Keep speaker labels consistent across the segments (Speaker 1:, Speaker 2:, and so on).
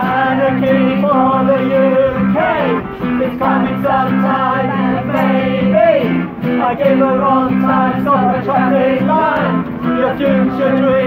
Speaker 1: anarchy. For the UK It's coming sometime I give a wrong time, stop the traffic line Your future dream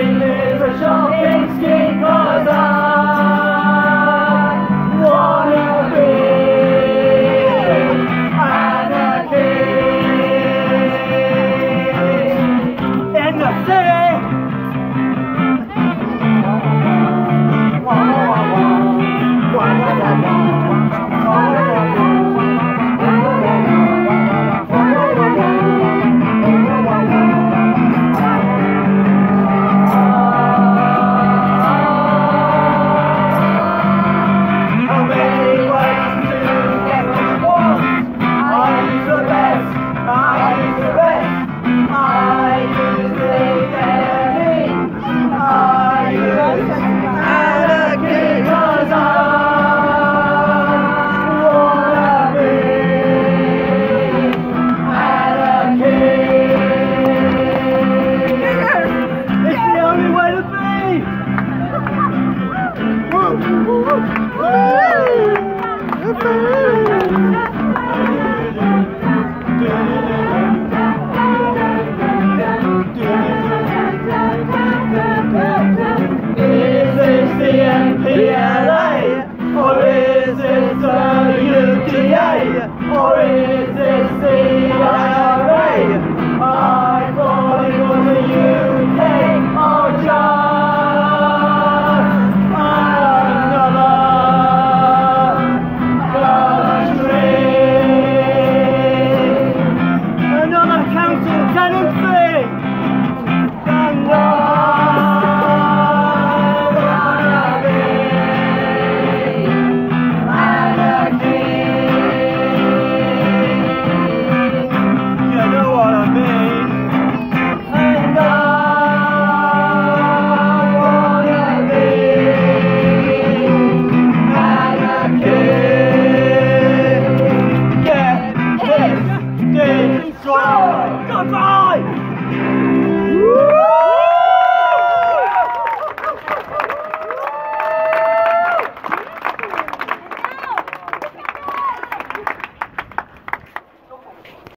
Speaker 1: Or